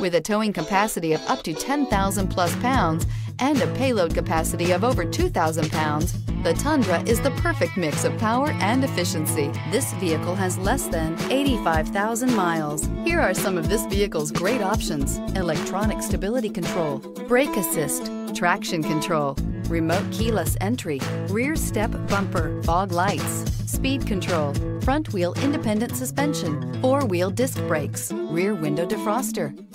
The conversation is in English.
With a towing capacity of up to 10,000 plus pounds and a payload capacity of over 2,000 pounds, the Tundra is the perfect mix of power and efficiency. This vehicle has less than 85,000 miles. Here are some of this vehicle's great options. Electronic stability control, brake assist, traction control, remote keyless entry, rear step bumper, fog lights, speed control, front wheel independent suspension, four wheel disc brakes, rear window defroster.